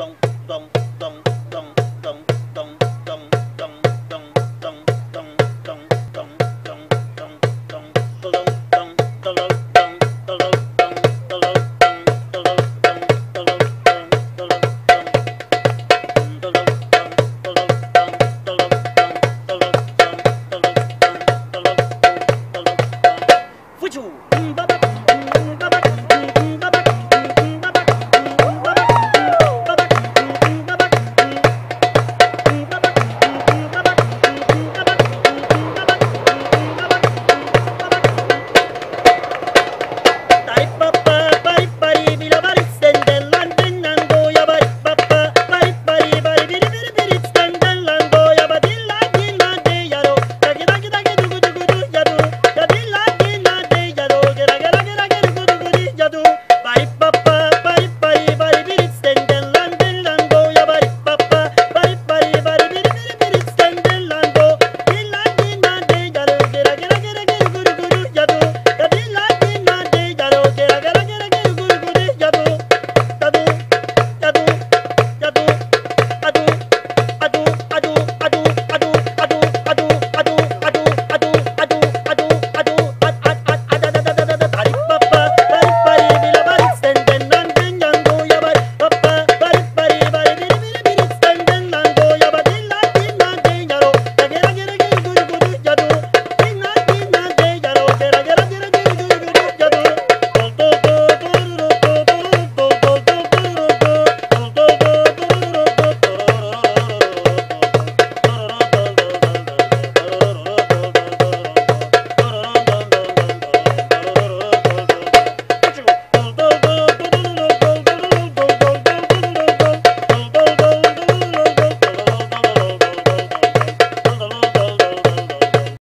dum dum dum